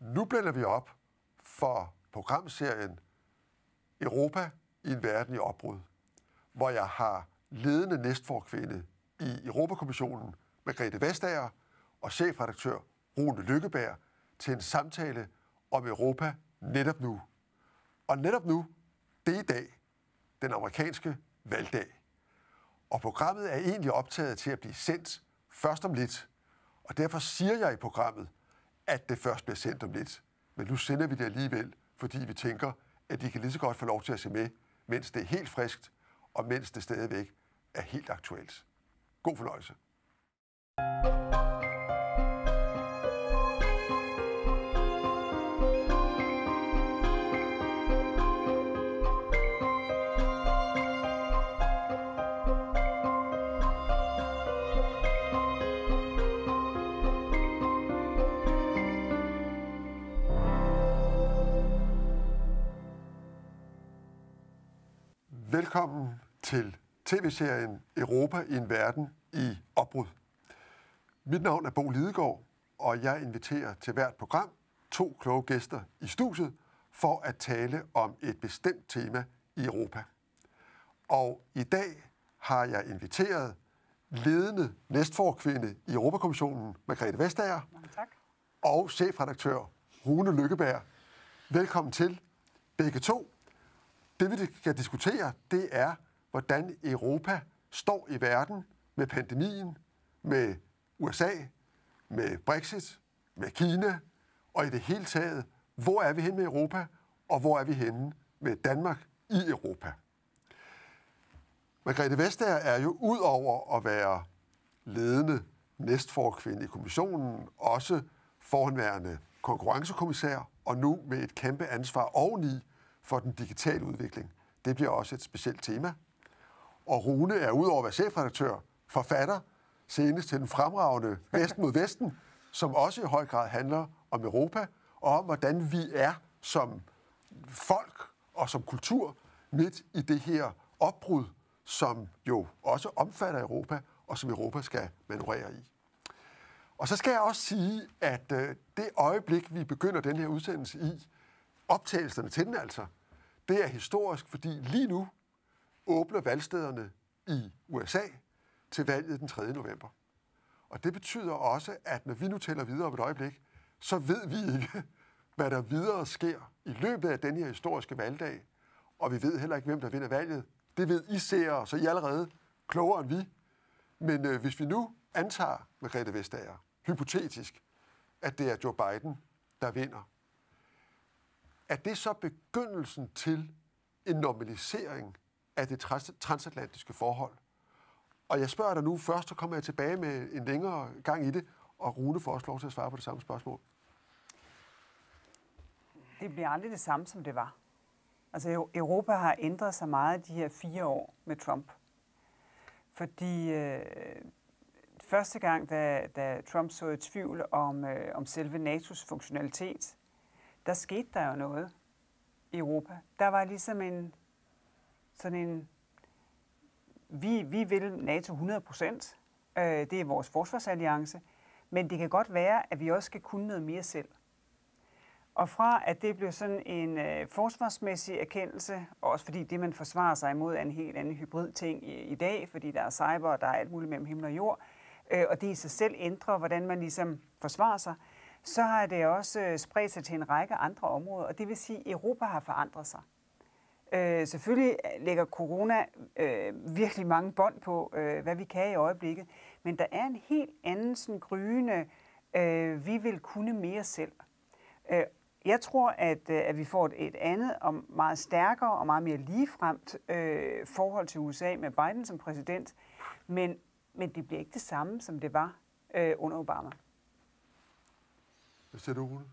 Nu blænder vi op for programserien Europa i en verden i opbrud, hvor jeg har ledende næstforkvinde i Europakommissionen, Margrethe Vestager, og chefredaktør Rune Lykkeberg til en samtale om Europa netop nu. Og netop nu, det er i dag, den amerikanske valgdag. Og programmet er egentlig optaget til at blive sendt først om lidt. Og derfor siger jeg i programmet, at det først bliver sendt om lidt. Men nu sender vi det alligevel, fordi vi tænker, at de kan lige så godt få lov til at se med, mens det er helt friskt, og mens det stadigvæk er helt aktuelt. God fornøjelse. Velkommen til tv-serien Europa i en verden i opbrud. Mit navn er Bo Lidegaard, og jeg inviterer til hvert program to kloge gæster i studiet for at tale om et bestemt tema i Europa. Og i dag har jeg inviteret ledende næstforkvinde i Europakommissionen, Margrethe Vestager, tak. og chefredaktør Rune Lykkeberg. Velkommen til begge to. Det vi skal diskutere, det er, hvordan Europa står i verden med pandemien, med USA, med Brexit, med Kina, og i det hele taget, hvor er vi hen med Europa, og hvor er vi henne med Danmark i Europa. Margrethe Vestager er jo ud over at være ledende næstforkvinde i kommissionen, også forhenværende konkurrencekommissær, og nu med et kæmpe ansvar oveni for den digitale udvikling. Det bliver også et specielt tema. Og Rune er udover at være chefredaktør, forfatter, senest til den fremragende Vesten mod Vesten, som også i høj grad handler om Europa, og om hvordan vi er som folk og som kultur midt i det her opbrud, som jo også omfatter Europa, og som Europa skal manøvrere i. Og så skal jeg også sige, at øh, det øjeblik, vi begynder den her udsendelse i, optagelserne til den altså, det er historisk, fordi lige nu åbner valgstederne i USA til valget den 3. november. Og det betyder også, at når vi nu tæller videre om et øjeblik, så ved vi ikke, hvad der videre sker i løbet af den her historiske valgdag. Og vi ved heller ikke, hvem der vinder valget. Det ved I ser, så I er allerede klogere end vi. Men øh, hvis vi nu antager, Margrethe Vestager, hypotetisk, at det er Joe Biden, der vinder, er det så begyndelsen til en normalisering af det transatlantiske forhold? Og jeg spørger dig nu først, så kommer jeg tilbage med en længere gang i det, og Rune får også lov til at svare på det samme spørgsmål. Det bliver aldrig det samme, som det var. Altså Europa har ændret sig meget de her fire år med Trump. Fordi øh, første gang, da, da Trump så i tvivl om, øh, om selve NATO's funktionalitet, der skete der jo noget i Europa. Der var ligesom en sådan en, vi, vi vil NATO 100 procent, øh, det er vores forsvarsalliance, men det kan godt være, at vi også skal kunne noget mere selv. Og fra at det blev sådan en øh, forsvarsmæssig erkendelse, også fordi det, man forsvarer sig imod, er en helt anden hybrid ting i, i dag, fordi der er cyber, og der er alt muligt mellem himmel og jord, øh, og det i sig selv ændrer, hvordan man ligesom forsvarer sig, så har det også øh, spredt sig til en række andre områder, og det vil sige, at Europa har forandret sig. Øh, selvfølgelig øh, lægger corona øh, virkelig mange bånd på, øh, hvad vi kan i øjeblikket, men der er en helt anden sådan gryende, øh, vi vil kunne mere selv. Øh, jeg tror, at, øh, at vi får et, et andet og meget stærkere og meget mere ligefremt øh, forhold til USA med Biden som præsident, men, men det bliver ikke det samme, som det var øh, under Obama. Hvad siger du, Rune?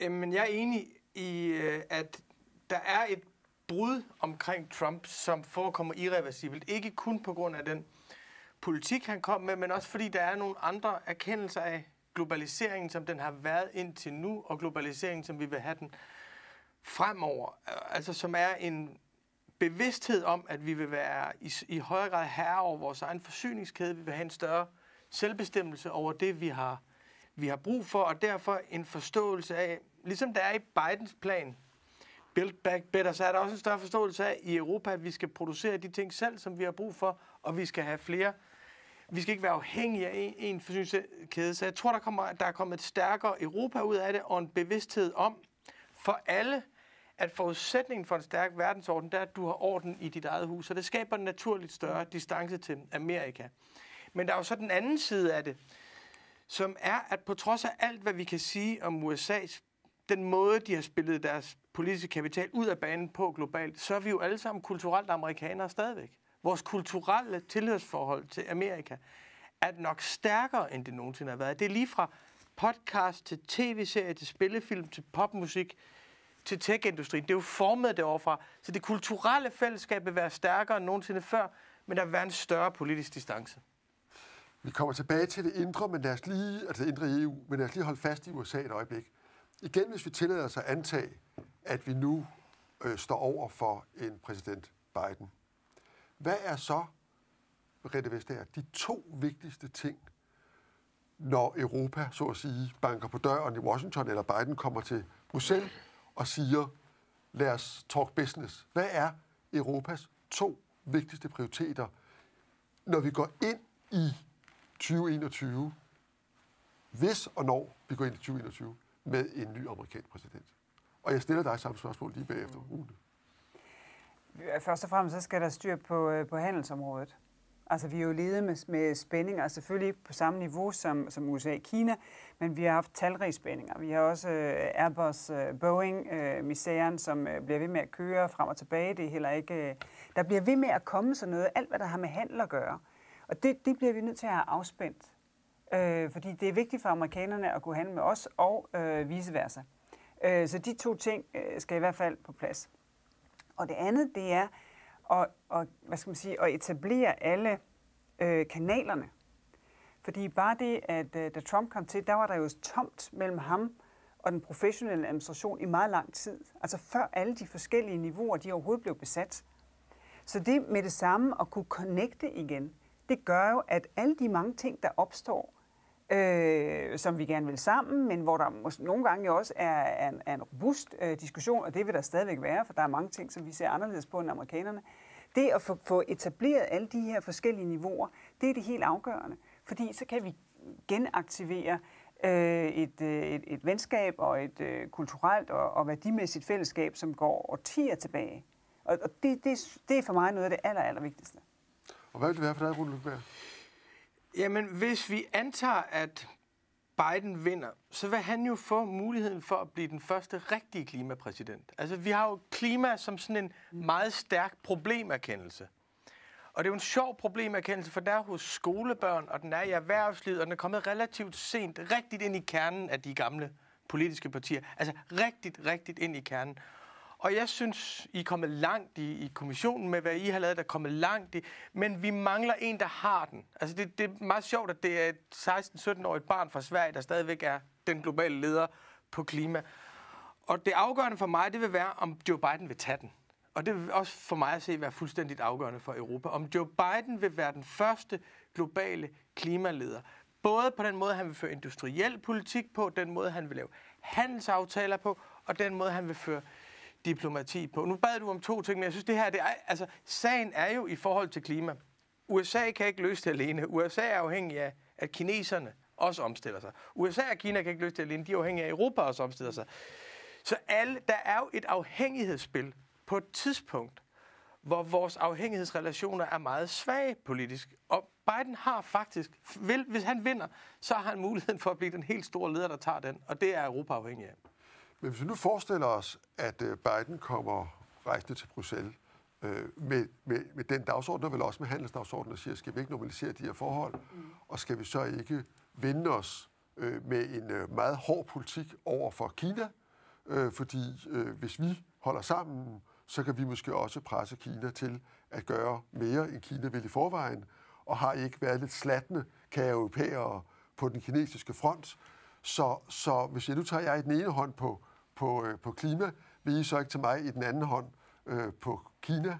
Jamen, jeg er enig i, øh, at der er et brud omkring Trump, som forekommer irreversibelt. Ikke kun på grund af den politik, han kom med, men også fordi der er nogle andre erkendelser af globaliseringen, som den har været indtil nu, og globaliseringen, som vi vil have den fremover. Altså som er en bevidsthed om, at vi vil være i, i højere grad herre over vores egen forsyningskæde. Vi vil have en større selvbestemmelse over det, vi har vi har brug for, og derfor en forståelse af, ligesom der er i Bidens plan, Build Back Better, så er der også en større forståelse af i Europa, at vi skal producere de ting selv, som vi har brug for, og vi skal have flere. Vi skal ikke være afhængige af en, en forsyningskæde. Så jeg tror, der, kommer, der er kommet et stærkere Europa ud af det, og en bevidsthed om for alle, at forudsætningen for en stærk verdensorden, det er, at du har orden i dit eget hus. Så det skaber en naturligt større distance til Amerika. Men der er jo så den anden side af det, som er, at på trods af alt, hvad vi kan sige om USA's, den måde, de har spillet deres politiske kapital ud af banen på globalt, så er vi jo alle sammen kulturelt amerikanere stadigvæk. Vores kulturelle tilhørsforhold til Amerika er nok stærkere, end det nogensinde har været. Det er lige fra podcast til tv-serie, til spillefilm, til popmusik, til tech-industrien. Det er jo formet deroverfra. Så det kulturelle fællesskab vil være stærkere end nogensinde før, men der vil være en større politisk distance. Vi kommer tilbage til det indre, men lad os lige, altså det indre i EU, men lad os lige holde fast i USA et øjeblik. Igen, hvis vi tillader os at antage, at vi nu øh, står over for en præsident Biden. Hvad er så, Rette Vestager, de to vigtigste ting, når Europa, så at sige, banker på døren i Washington, eller Biden kommer til Bruxelles og siger, lad os talk business. Hvad er Europas to vigtigste prioriteter, når vi går ind i 2021, hvis og når vi går ind i 2021 med en ny amerikansk præsident? Og jeg stiller dig samme spørgsmål lige bagefter, Rune. Først og fremmest så skal der styr på, øh, på handelsområdet. Altså, vi er jo ledet med, med spændinger, selvfølgelig på samme niveau som, som USA og Kina, men vi har haft talrige spændinger. Vi har også uh, Airbus, uh, Boeing, uh, misæren, som uh, bliver ved med at køre frem og tilbage. Det er heller ikke... Uh, der bliver ved med at komme sådan noget, alt hvad der har med handel at gøre. Og det, det bliver vi nødt til at have afspændt. Øh, fordi det er vigtigt for amerikanerne at kunne handle med os, og øh, vice versa. Øh, så de to ting øh, skal i hvert fald på plads. Og det andet, det er, at, at, hvad skal man sige, at etablere alle øh, kanalerne. Fordi bare det, at øh, da Trump kom til, der var der jo tomt mellem ham og den professionelle administration i meget lang tid. Altså før alle de forskellige niveauer, de overhovedet blev besat. Så det med det samme at kunne connecte igen, det gør jo, at alle de mange ting, der opstår, øh, som vi gerne vil sammen, men hvor der måske nogle gange jo også er, er, en, er en robust øh, diskussion, og det vil der stadigvæk være, for der er mange ting, som vi ser anderledes på end amerikanerne. Det at få, få etableret alle de her forskellige niveauer, det er det helt afgørende, fordi så kan vi genaktivere øh, et, øh, et, et venskab og et øh, kulturelt og, og værdimæssigt fællesskab, som går årtier tilbage. Og, og det, det, det er for mig noget af det aller, aller vigtigste. Og hvad vil det være for dig, Rune Lundberg? Jamen, hvis vi antager, at Biden vinder, så vil han jo få muligheden for at blive den første rigtige klimapræsident. Altså, vi har jo klima som sådan en meget stærk problemerkendelse. Og det er jo en sjov problemerkendelse, for der er hos skolebørn, og den er i erhvervslivet, og den er kommet relativt sent, rigtigt ind i kernen af de gamle politiske partier. Altså rigtigt, rigtigt ind i kernen. Og jeg synes, I er kommet langt i, i kommissionen med, hvad I har lavet, der er kommet langt i. Men vi mangler en, der har den. Altså, det, det er meget sjovt, at det er et 16-17-årigt barn fra Sverige, der stadigvæk er den globale leder på klima. Og det afgørende for mig, det vil være, om Joe Biden vil tage den. Og det vil også for mig at se være fuldstændigt afgørende for Europa. Om Joe Biden vil være den første globale klimaleder. Både på den måde, han vil føre industriel politik på, den måde, han vil lave handelsaftaler på, og den måde, han vil føre diplomati på. Nu bad du om to ting, men jeg synes, det her, det er, altså, sagen er jo i forhold til klima. USA kan ikke løse det alene. USA er afhængig af, at kineserne også omstiller sig. USA og Kina kan ikke løse det alene. De er afhængige af, at Europa også omstiller sig. Så alle, der er jo et afhængighedsspil på et tidspunkt, hvor vores afhængighedsrelationer er meget svage politisk. Og Biden har faktisk, vil, hvis han vinder, så har han muligheden for at blive den helt store leder, der tager den. Og det er Europa afhængig af. Men hvis vi nu forestiller os, at øh, Biden kommer rejsende til Bruxelles øh, med, med, med den dagsorden, og vel også med handelsdagsordenen, og siger, skal vi ikke normalisere de her forhold, mm. og skal vi så ikke vende os øh, med en øh, meget hård politik over for Kina, øh, fordi øh, hvis vi holder sammen, så kan vi måske også presse Kina til at gøre mere, end Kina vil i forvejen, og har ikke været lidt slatne, kan europæere på den kinesiske front. Så, så hvis jeg nu tager jeg i den ene hånd på på, øh, på klima, vil I så ikke til mig i den anden hånd øh, på Kina.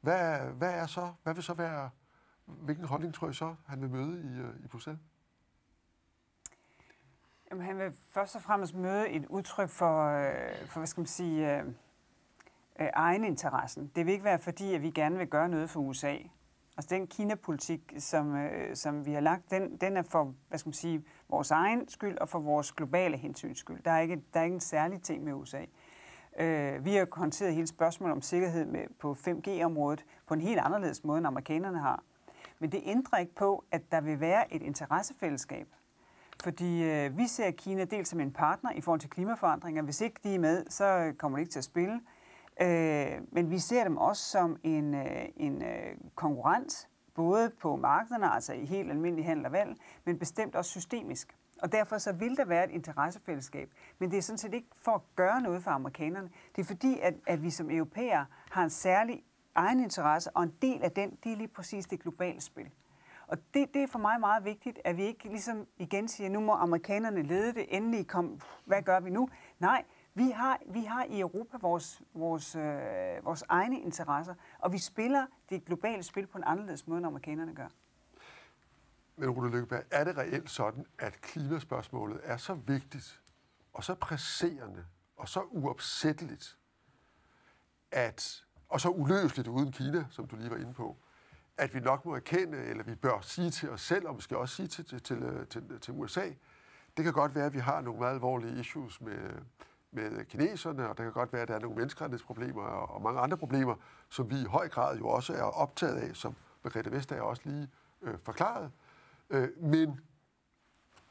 Hvad, hvad, er så, hvad vil så være, hvilken holdning tror I så, han vil møde i, øh, i Bruxelles? Jamen, han vil først og fremmest møde et udtryk for, øh, for hvad skal man sige, øh, øh, egeninteressen. Det vil ikke være fordi, at vi gerne vil gøre noget for USA. Altså den Kina-politik, som, øh, som vi har lagt, den, den er for hvad skal man sige, vores egen skyld og for vores globale hensyns skyld. Der er ikke, der er ikke en særlig ting med USA. Øh, vi har håndteret hele spørgsmålet om sikkerhed med, på 5G-området på en helt anderledes måde, end amerikanerne har. Men det ændrer ikke på, at der vil være et interessefællesskab. Fordi øh, vi ser Kina dels som en partner i forhold til klimaforandringer. Hvis ikke de er med, så kommer de ikke til at spille. Øh, men vi ser dem også som en, øh, en øh, konkurrent, både på markederne, altså i helt almindelig handel og valg, men bestemt også systemisk. Og derfor så vil der være et interessefællesskab. Men det er sådan set ikke for at gøre noget for amerikanerne. Det er fordi, at, at vi som europæer har en særlig egen interesse, og en del af den, det er lige præcis det globale spil. Og det, det er for mig meget vigtigt, at vi ikke ligesom igen siger, nu må amerikanerne lede det, endelig kom, hvad gør vi nu? Nej, vi har, vi har i Europa vores, vores, øh, vores egne interesser, og vi spiller det globale spil på en anderledes måde, end amerikanerne gør. Men Rune Lykkeberg, er det reelt sådan, at klimaspørgsmålet er så vigtigt, og så presserende, og så uopsætteligt, at, og så uløseligt uden Kina, som du lige var inde på, at vi nok må erkende, eller vi bør sige til os selv, og måske også sige til, til, til, til, til USA, det kan godt være, at vi har nogle meget alvorlige issues med, med kineserne, og det kan godt være, at der er nogle menneskerettighedsproblemer og, og mange andre problemer, som vi i høj grad jo også er optaget af, som Margrethe Vestager også lige øh, forklarede. Øh, men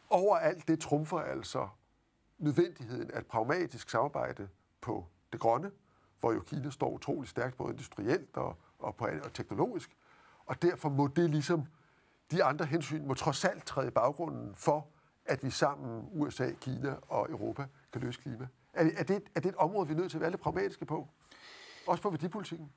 overalt det trumfer altså nødvendigheden af et pragmatisk samarbejde på det grønne, hvor jo Kina står utrolig stærkt både industrielt og, og, på, og teknologisk. Og derfor må det ligesom, de andre hensyn må trods alt træde i baggrunden for, at vi sammen, USA, Kina og Europa, kan løse klima. Er, er, det, er det et område, vi er nødt til at være lidt pragmatiske på? Også på værdipolitikken?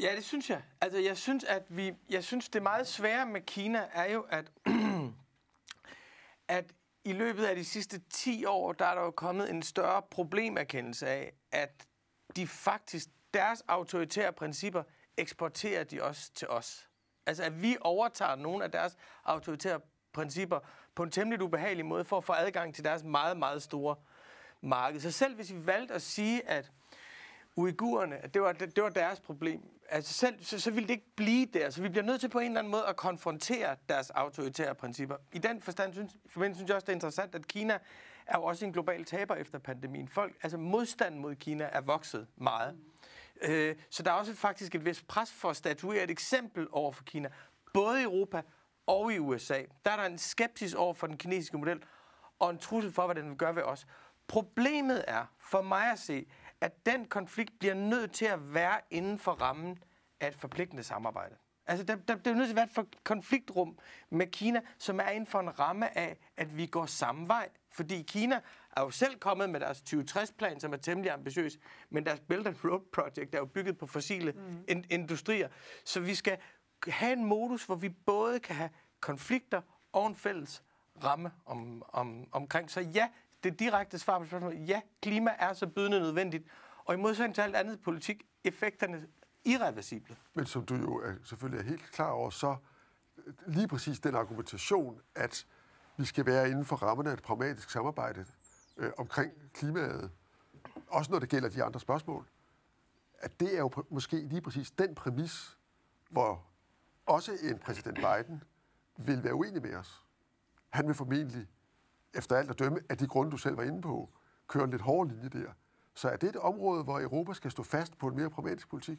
Ja, det synes jeg. Altså, jeg synes, at vi, jeg synes, det meget svære med Kina er jo, at, at i løbet af de sidste 10 år, der er der jo kommet en større problemerkendelse af, at de faktisk, deres autoritære principper, eksporterer de også til os. Altså, at vi overtager nogle af deres autoritære principper på en temmelig ubehagelig måde for at få adgang til deres meget, meget store marked. Så selv hvis vi valgte at sige, at uigurerne, at det var, det, var deres problem, altså selv, så, så ville det ikke blive der. Så vi bliver nødt til på en eller anden måde at konfrontere deres autoritære principper. I den forstand synes, for synes jeg også, det er interessant, at Kina er jo også en global taber efter pandemien. Folk, altså modstanden mod Kina er vokset meget. Mm. Øh, så der er også faktisk et vist pres for at statuere et eksempel over for Kina. Både i Europa og i USA. Der er der en skepsis over for den kinesiske model, og en trussel for, hvad den vil gøre ved os. Problemet er, for mig at se, at den konflikt bliver nødt til at være inden for rammen af et forpligtende samarbejde. Altså, der, der, der er nødt til at være et konfliktrum med Kina, som er inden for en ramme af, at vi går samme vej. Fordi Kina er jo selv kommet med deres 2060-plan, som er temmelig ambitiøs, men deres Belt and Road Project er jo bygget på fossile mm. in- industrier. Så vi skal have en modus, hvor vi både kan have konflikter og en fælles ramme om, om, omkring. Så ja, det direkte svar på spørgsmålet, ja, klima er så bydende nødvendigt, og i modsætning til alt andet politik, effekterne irreversible. Men som du jo er, selvfølgelig er helt klar over, så øh, lige præcis den argumentation, at vi skal være inden for rammerne af et pragmatisk samarbejde øh, omkring klimaet, også når det gælder de andre spørgsmål, at det er jo måske lige præcis den præmis, hvor også en præsident Biden vil være uenig med os. Han vil formentlig efter alt at dømme, af de grunde, du selv var inde på, kører en lidt hård linje der. Så er det et område, hvor Europa skal stå fast på en mere pragmatisk politik?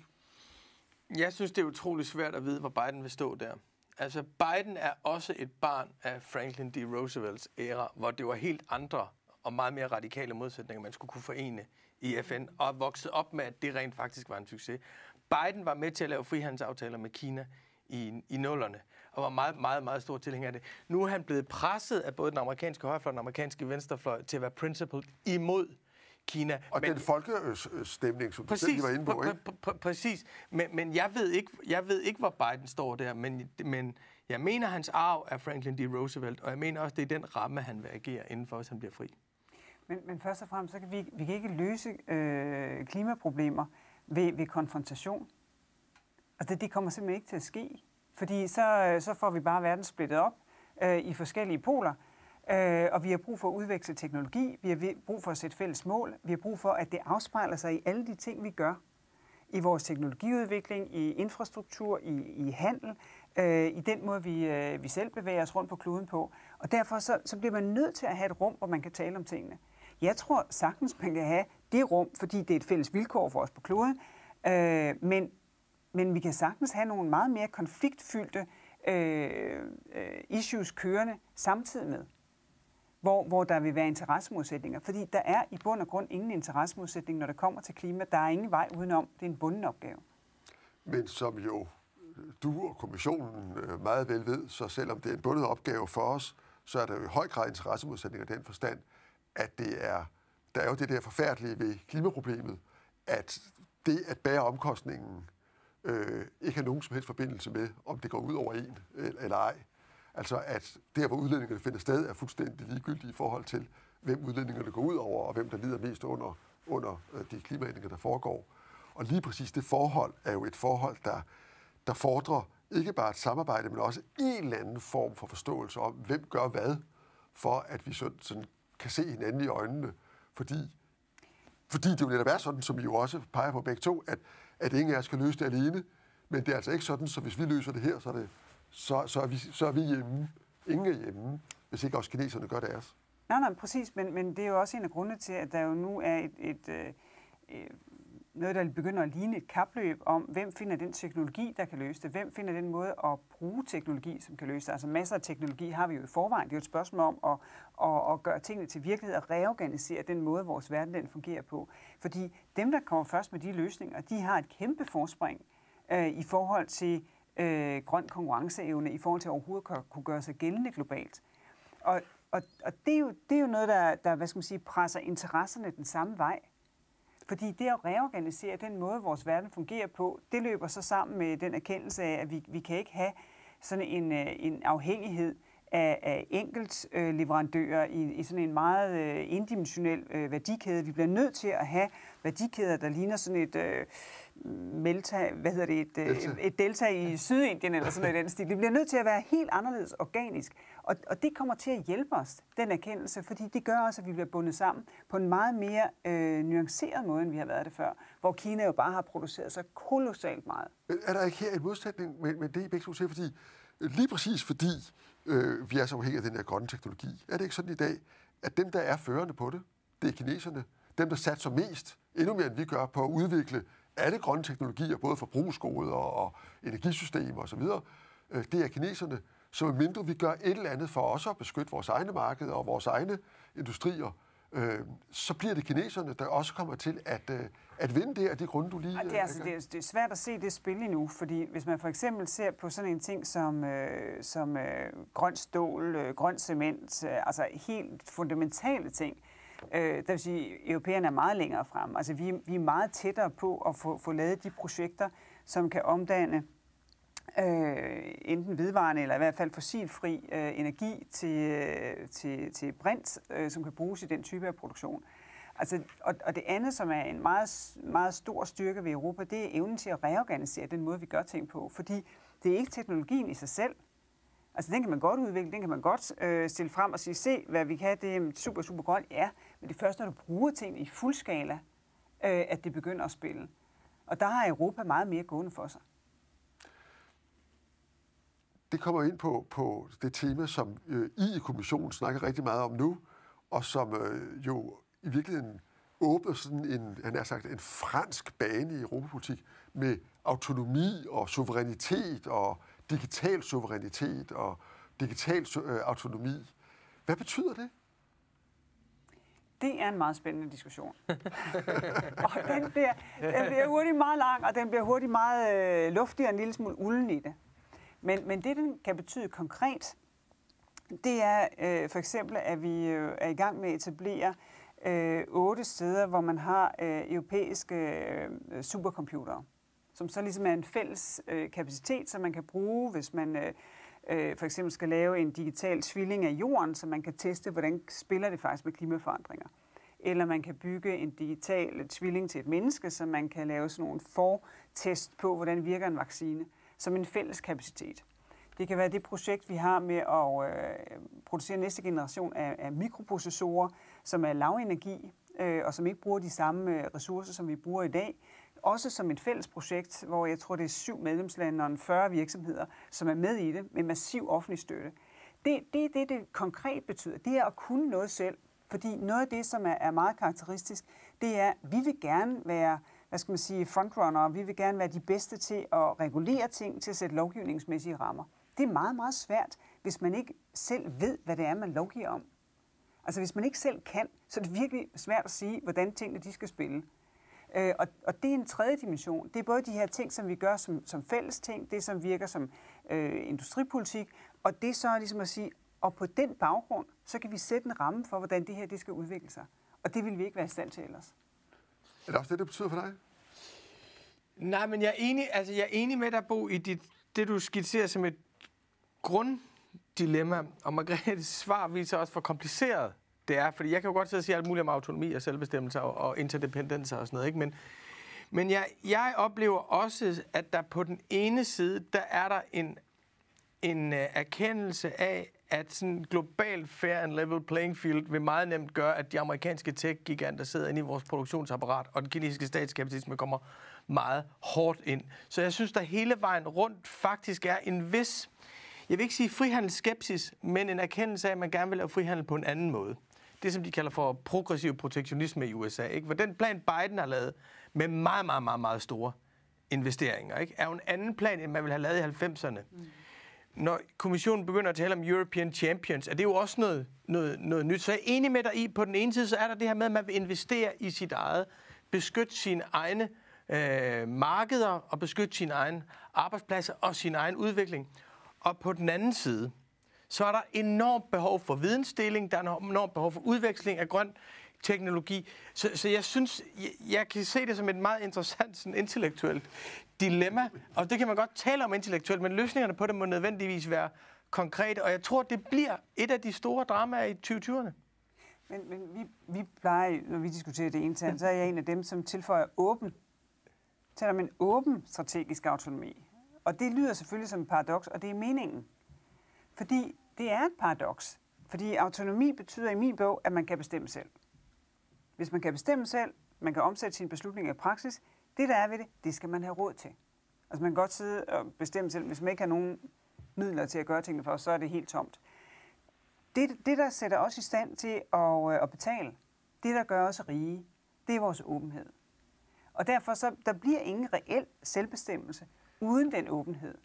Jeg synes, det er utrolig svært at vide, hvor Biden vil stå der. Altså, Biden er også et barn af Franklin D. Roosevelts æra, hvor det var helt andre og meget mere radikale modsætninger, man skulle kunne forene i FN, og vokset op med, at det rent faktisk var en succes. Biden var med til at lave frihandelsaftaler med Kina i, i nullerne og var meget, meget, meget stor tilhænger af det. Nu er han blevet presset af både den amerikanske højrefløj og den amerikanske venstrefløj til at være principled imod Kina. Og men, den folkestemning, som præcis, du selv var inde på, ikke? Pr- pr- præcis. Men, men jeg, ved ikke, jeg ved ikke, hvor Biden står der, men, men jeg mener, hans arv er Franklin D. Roosevelt, og jeg mener også, det er den ramme, han vil agere indenfor, hvis han bliver fri. Men, men først og fremmest, så kan vi, vi kan ikke løse øh, klimaproblemer ved, ved konfrontation. Altså, det, det kommer simpelthen ikke til at ske. Fordi så, øh, så får vi bare verden splittet op øh, i forskellige poler. Øh, og vi har brug for at udveksle teknologi, vi har brug for at sætte fælles mål, vi har brug for, at det afspejler sig i alle de ting, vi gør. I vores teknologiudvikling, i infrastruktur, i, i handel, øh, i den måde, vi, øh, vi selv bevæger os rundt på kloden på. Og derfor så, så bliver man nødt til at have et rum, hvor man kan tale om tingene. Jeg tror sagtens, man kan have det rum, fordi det er et fælles vilkår for os på kloden, øh, men, men vi kan sagtens have nogle meget mere konfliktfyldte øh, øh, issues kørende samtidig med hvor, hvor der vil være interessemodsætninger. Fordi der er i bund og grund ingen interessemodsætning, når det kommer til klima. Der er ingen vej udenom. Det er en bunden opgave. Men som jo øh, du og kommissionen øh, meget vel ved, så selvom det er en bundet opgave for os, så er der jo i høj grad interessemodsætninger i den forstand, at det er, der er jo det der forfærdelige ved klimaproblemet, at det at bære omkostningen øh, ikke har nogen som helst forbindelse med, om det går ud over en øh, eller ej. Altså at der, hvor udlændingerne finder sted, er fuldstændig ligegyldigt i forhold til, hvem udlændingerne går ud over, og hvem der lider mest under, under øh, de klimaændringer, der foregår. Og lige præcis det forhold er jo et forhold, der, der fordrer ikke bare et samarbejde, men også en eller anden form for forståelse om, hvem gør hvad, for at vi sådan, sådan kan se hinanden i øjnene. Fordi, fordi det jo netop er sådan, som I jo også peger på begge to, at, at ingen af os kan løse det alene, men det er altså ikke sådan, så hvis vi løser det her, så er, det, så, så er, vi, så er vi hjemme. Ingen er hjemme, hvis ikke også kineserne gør deres. Nej, nej, præcis, men, men det er jo også en af grundene til, at der jo nu er et, et, et, øh, et noget, der begynder at ligne et kapløb om, hvem finder den teknologi, der kan løse det, hvem finder den måde at bruge teknologi, som kan løse det. Altså masser af teknologi har vi jo i forvejen. Det er jo et spørgsmål om at, at, at gøre tingene til virkelighed og reorganisere den måde, vores verden den fungerer på. Fordi dem, der kommer først med de løsninger, de har et kæmpe forspring øh, i forhold til øh, grøn konkurrenceevne, i forhold til overhovedet kunne gøre sig gældende globalt. Og, og, og det, er jo, det er jo noget, der, der hvad skal man sige, presser interesserne den samme vej. Fordi det at reorganisere den måde, vores verden fungerer på, det løber så sammen med den erkendelse af, at vi, vi kan ikke have sådan en, øh, en afhængighed af, af enkelt øh, leverandører i, i sådan en meget øh, indimensionel øh, værdikæde. Vi bliver nødt til at have værdikæder, der ligner sådan et øh, melta, hvad hedder det, et, øh, delta. et delta i Sydindien eller sådan noget i den stil. Det bliver nødt til at være helt anderledes organisk. Og, og det kommer til at hjælpe os, den erkendelse, fordi det gør også, at vi bliver bundet sammen på en meget mere øh, nuanceret måde, end vi har været det før, hvor Kina jo bare har produceret så kolossalt meget. Men er der ikke her en modsætning med, med det, I begge to siger, fordi øh, lige præcis fordi øh, vi er så afhængige af den her grønne teknologi, er det ikke sådan i dag, at dem, der er førende på det, det er kineserne, dem, der satser mest, endnu mere end vi gør, på at udvikle alle grønne teknologier, både forbrugsgoder og energisystemer osv., øh, det er kineserne. Så mindre vi gør et eller andet for også at beskytte vores egne markeder og vores egne industrier, øh, så bliver det kineserne, der også kommer til at, øh, at vinde det af de grunde, du lige... det, er, altså, det, er, det er svært at se det spil endnu, fordi hvis man for eksempel ser på sådan en ting som, øh, som øh, grøn stål, øh, grøn cement, øh, altså helt fundamentale ting, øh, der vil sige, at europæerne er meget længere frem. Altså vi, vi er meget tættere på at få, få lavet de projekter, som kan omdanne øh, enten vedvarende eller i hvert fald fossilfri øh, energi til, øh, til, til brint, øh, som kan bruges i den type af produktion. Altså, og, og det andet, som er en meget, meget stor styrke ved Europa, det er evnen til at reorganisere den måde, vi gør ting på. Fordi det er ikke teknologien i sig selv. Altså, den kan man godt udvikle, den kan man godt øh, stille frem og sige, se, hvad vi kan, det er super, super godt. Ja, men det er først, når du bruger ting i fuld skala, øh, at det begynder at spille. Og der har Europa meget mere gående for sig det kommer ind på, på det tema, som øh, I i kommissionen snakker rigtig meget om nu, og som øh, jo i virkeligheden åbner sådan en, han har sagt, en fransk bane i europapolitik med autonomi og suverænitet og digital suverænitet og digital øh, autonomi. Hvad betyder det? Det er en meget spændende diskussion. og den bliver, den bliver hurtigt meget lang, og den bliver hurtigt meget øh, luftig og en lille smule ulden i det. Men, men det, den kan betyde konkret, det er øh, for eksempel, at vi øh, er i gang med at etablere øh, otte steder, hvor man har øh, europæiske øh, supercomputere, som så ligesom er en fælles øh, kapacitet, som man kan bruge, hvis man øh, øh, for eksempel skal lave en digital tvilling af jorden, så man kan teste, hvordan spiller det faktisk med klimaforandringer. Eller man kan bygge en digital tvilling til et menneske, så man kan lave sådan nogle fortest på, hvordan virker en vaccine som en fælles kapacitet. Det kan være det projekt, vi har med at øh, producere næste generation af, af mikroprocessorer, som er lavenergi øh, og som ikke bruger de samme øh, ressourcer, som vi bruger i dag. Også som et fælles projekt, hvor jeg tror, det er syv medlemslande og 40 virksomheder, som er med i det med massiv offentlig støtte. Det, det er det, det konkret betyder. Det er at kunne noget selv. Fordi noget af det, som er, er meget karakteristisk, det er, at vi vil gerne være hvad skal man sige, frontrunner, vi vil gerne være de bedste til at regulere ting, til at sætte lovgivningsmæssige rammer. Det er meget, meget svært, hvis man ikke selv ved, hvad det er, man lovgiver om. Altså hvis man ikke selv kan, så er det virkelig svært at sige, hvordan tingene de skal spille. Øh, og, og det er en tredje dimension. Det er både de her ting, som vi gør som, som fælles ting, det som virker som øh, industripolitik, og det så er ligesom at sige, og på den baggrund, så kan vi sætte en ramme for, hvordan det her det skal udvikle sig. Og det vil vi ikke være i stand til ellers. Er det også det, det betyder for dig? Nej, men jeg er enig, altså jeg er enig med dig, Bo, i dit, det, du skitserer som et grunddilemma. Og Margrethes svar viser også, hvor kompliceret det er. Fordi jeg kan jo godt sidde og sige alt muligt om autonomi og selvbestemmelse og, og interdependenser og sådan noget. Ikke? Men, men jeg, jeg oplever også, at der på den ene side, der er der en, en øh, erkendelse af, at sådan globalt fair and level playing field vil meget nemt gøre, at de amerikanske tech-giganter sidder inde i vores produktionsapparat, og den kinesiske statskapitalisme kommer meget hårdt ind. Så jeg synes, der hele vejen rundt faktisk er en vis, jeg vil ikke sige frihandelsskepsis, men en erkendelse af, at man gerne vil lave frihandel på en anden måde. Det, som de kalder for progressiv protektionisme i USA. Ikke? For den plan, Biden har lavet, med meget, meget, meget, meget store investeringer, ikke? er jo en anden plan, end man ville have lavet i 90'erne. Mm når kommissionen begynder at tale om European Champions, er det jo også noget, noget, noget nyt. Så jeg er enig med dig i, på den ene side, så er der det her med, at man vil investere i sit eget, beskytte sine egne øh, markeder og beskytte sine egne arbejdspladser og sin egen udvikling. Og på den anden side, så er der enormt behov for vidensdeling, der er enormt behov for udveksling af grøn teknologi. Så, så jeg synes, jeg, jeg kan se det som et meget interessant sådan intellektuelt dilemma, og det kan man godt tale om intellektuelt, men løsningerne på det må nødvendigvis være konkrete, og jeg tror, det bliver et af de store dramaer i 2020'erne. Men, men vi, vi plejer, når vi diskuterer det internt, så er jeg en af dem, som tilføjer åben. Taler om en åben strategisk autonomi. Og det lyder selvfølgelig som et paradoks, og det er meningen. Fordi det er et paradoks. Fordi autonomi betyder i min bog, at man kan bestemme selv. Hvis man kan bestemme selv, man kan omsætte sine beslutninger i praksis, det der er ved det, det skal man have råd til. Altså man kan godt sidde og bestemme selv, hvis man ikke har nogen midler til at gøre tingene for, så er det helt tomt. Det, det der sætter os i stand til at, øh, at betale, det der gør os rige, det er vores åbenhed. Og derfor så, der bliver ingen reel selvbestemmelse uden den åbenhed.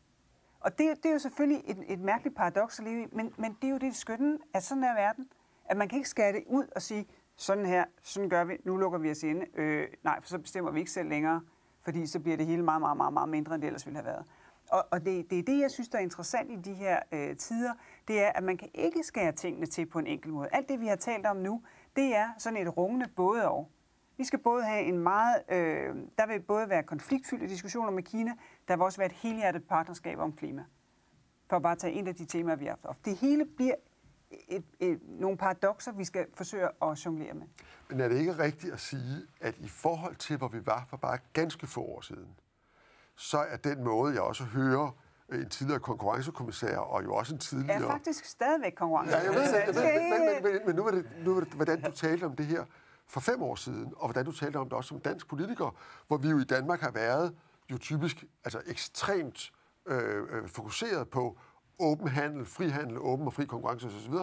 Og det, det er jo selvfølgelig et, et mærkeligt paradoks at leve i, men, men det er jo det skønne, at sådan er verden. At man kan ikke skære det ud og sige, sådan her, sådan gør vi, nu lukker vi os inde. Øh, nej, for så bestemmer vi ikke selv længere, fordi så bliver det hele meget, meget, meget, meget mindre, end det ellers ville have været. Og, og det, det er det, jeg synes, der er interessant i de her øh, tider, det er, at man kan ikke skære tingene til på en enkelt måde. Alt det, vi har talt om nu, det er sådan et rungende både og. Vi skal både have en meget, øh, der vil både være konfliktfyldte diskussioner med Kina, der vil også være et helhjertet partnerskab om klima. For at bare tage en af de temaer, vi har haft. Det hele bliver et, et, nogle paradoxer, vi skal forsøge at jonglere med. Men er det ikke rigtigt at sige, at i forhold til, hvor vi var for bare ganske få år siden, så er den måde, jeg også hører en tidligere konkurrencekommissær, og jo også en tidligere... Er faktisk stadigvæk konkurrencekommissær. Ja, jeg ved, jeg ved, men, men, men, men nu var det, nu var det, hvordan du talte om det her for fem år siden, og hvordan du talte om det også som dansk politiker, hvor vi jo i Danmark har været jo typisk altså ekstremt øh, øh fokuseret på åben handel, frihandel, åben og fri konkurrence osv.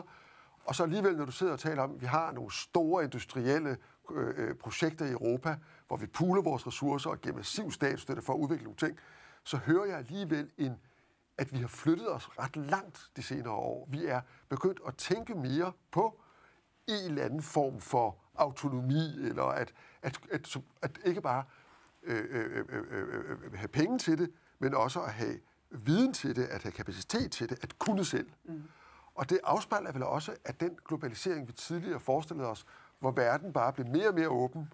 Og så alligevel, når du sidder og taler om, at vi har nogle store industrielle øh, projekter i Europa, hvor vi puler vores ressourcer og giver massiv statsstøtte for at udvikle nogle ting, så hører jeg alligevel en, at vi har flyttet os ret langt de senere år. Vi er begyndt at tænke mere på en eller anden form for autonomi, eller at, at, at, at ikke bare øh, øh, øh, øh, have penge til det, men også at have viden til det, at have kapacitet til det, at kunne selv. Mm. Og det afspejler vel også, at den globalisering, vi tidligere forestillede os, hvor verden bare blev mere og mere åben,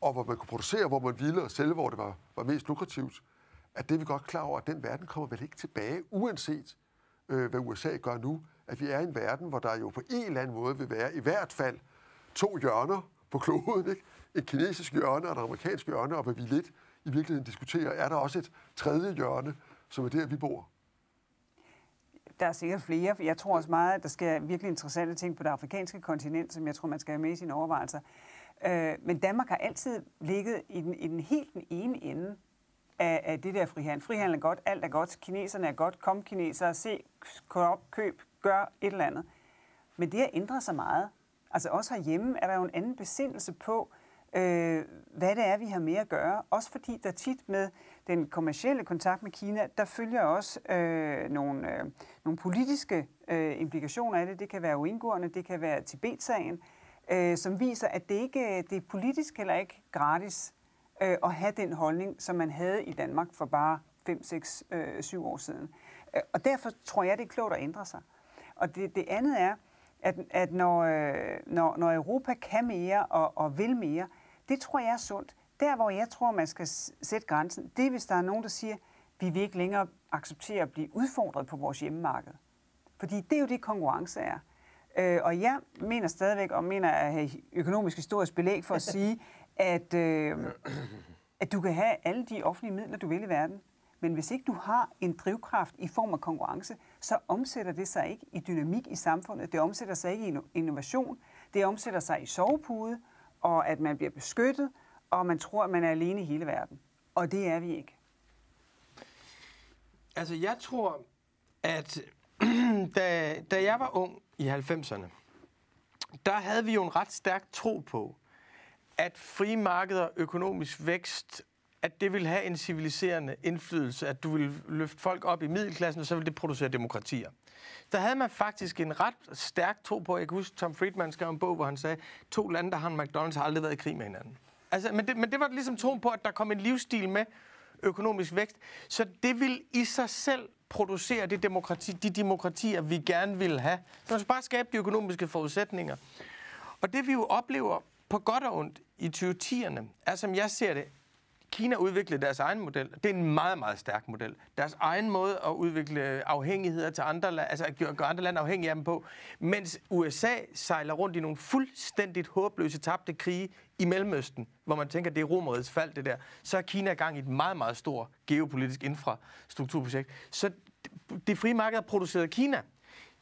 og hvor man kunne producere, hvor man ville og sælge, hvor det var, var mest lukrativt, at det er vi godt klar over, at den verden kommer vel ikke tilbage, uanset øh, hvad USA gør nu. At vi er i en verden, hvor der jo på en eller anden måde vil være i hvert fald to hjørner på kloden. Ikke? Et kinesisk hjørne og et amerikansk hjørne, og hvad vi lidt i virkeligheden diskuterer, er der også et tredje hjørne, som er der, vi bor. der er sikkert flere, jeg tror også meget, at der sker virkelig interessante ting på det afrikanske kontinent, som jeg tror, man skal have med i sine overvejelser. Øh, men Danmark har altid ligget i den, i den helt den ene ende af, af det der frihandel. Frihandel er godt, alt er godt, kineserne er godt, kom kinesere, se, kom op, køb, gør et eller andet. Men det har ændret sig meget. Altså også herhjemme er der jo en anden besindelse på, øh, hvad det er, vi har med at gøre. Også fordi der tit med den kommercielle kontakt med Kina, der følger også øh, nogle, øh, nogle politiske øh, implikationer af det. Det kan være uindgående, det kan være Tibet-sagen, øh, som viser, at det ikke øh, det er politisk heller ikke gratis øh, at have den holdning, som man havde i Danmark for bare 5, 6, øh, 7 år siden. Øh, og derfor tror jeg, det er klogt at ændre sig. Og det, det andet er, at, at når, øh, når, når Europa kan mere og, og vil mere, det tror jeg er sundt. Der, hvor jeg tror, man skal sætte grænsen, det er, hvis der er nogen, der siger, vi vil ikke længere acceptere at blive udfordret på vores hjemmemarked. Fordi det er jo det, konkurrence er. Øh, og jeg mener stadigvæk, og mener at have økonomisk historisk belæg for at sige, at, øh, at du kan have alle de offentlige midler, du vil i verden. Men hvis ikke du har en drivkraft i form af konkurrence, så omsætter det sig ikke i dynamik i samfundet. Det omsætter sig ikke i innovation. Det omsætter sig i sovepude, og at man bliver beskyttet, og man tror, at man er alene i hele verden. Og det er vi ikke. Altså, jeg tror, at da, da jeg var ung i 90'erne, der havde vi jo en ret stærk tro på, at frie markeder, økonomisk vækst, at det ville have en civiliserende indflydelse, at du ville løfte folk op i middelklassen, og så ville det producere demokratier. Der havde man faktisk en ret stærk tro på, jeg kan huske, Tom Friedman skrev en bog, hvor han sagde, to lande, der har en McDonald's, har aldrig været i krig med hinanden. Altså, men, det, men det var ligesom troen på, at der kom en livsstil med økonomisk vækst. Så det vil i sig selv producere det demokrati, de demokratier, vi gerne vil have. Så man skal bare skabe de økonomiske forudsætninger. Og det vi jo oplever på godt og ondt i 2010'erne, er som jeg ser det, Kina udviklede deres egen model. Det er en meget, meget stærk model. Deres egen måde at udvikle afhængigheder til andre lande, altså at gøre andre lande afhængige af dem på, mens USA sejler rundt i nogle fuldstændigt håbløse tabte krige i Mellemøsten, hvor man tænker, at det er romerets fald, det der, så er Kina i gang i et meget, meget stort geopolitisk infrastrukturprojekt. Så det frie marked har produceret Kina.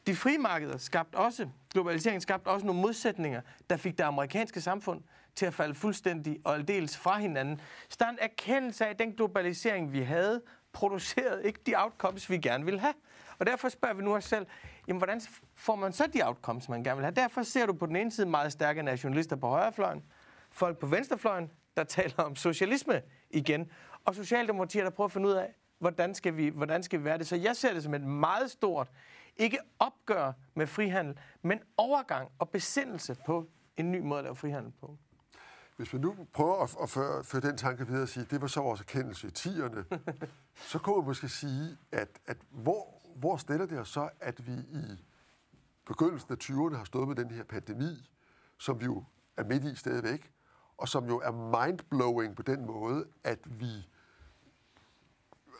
De frie markeder skabte også, globaliseringen skabte også nogle modsætninger, der fik det amerikanske samfund til at falde fuldstændig og aldeles fra hinanden. Så der er en erkendelse af, at den globalisering, vi havde, producerede ikke de outcomes, vi gerne ville have. Og derfor spørger vi nu os selv, jamen, hvordan får man så de outcomes, man gerne vil have? Derfor ser du på den ene side meget stærke nationalister på højrefløjen, folk på venstrefløjen, der taler om socialisme igen, og socialdemokratier, der prøver at finde ud af, hvordan skal, vi, hvordan skal vi være det. Så jeg ser det som et meget stort, ikke opgør med frihandel, men overgang og besindelse på en ny måde at lave frihandel på. Hvis vi nu prøver at, at føre, føre den tanke videre og sige, at det var så vores erkendelse i tierne, så kunne man måske sige, at, at hvor, hvor stiller det os så, at vi i begyndelsen af 20'erne har stået med den her pandemi, som vi jo er midt i stadigvæk, og som jo er mindblowing på den måde, at vi